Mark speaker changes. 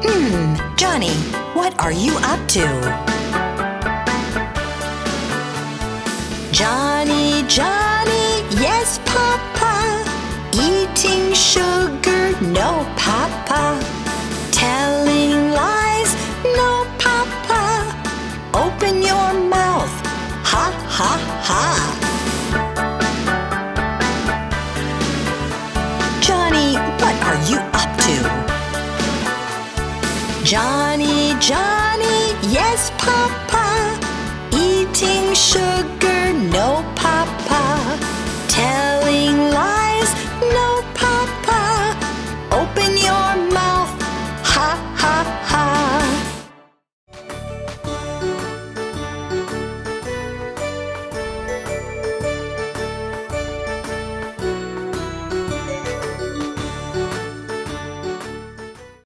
Speaker 1: Hmm, Johnny, what are you up to? Johnny, Johnny, yes, Papa. Eating sugar, no, Papa. Telling lies, no, Papa. Open your mouth, ha, ha, ha. Johnny, Johnny, yes, Papa. Eating sugar,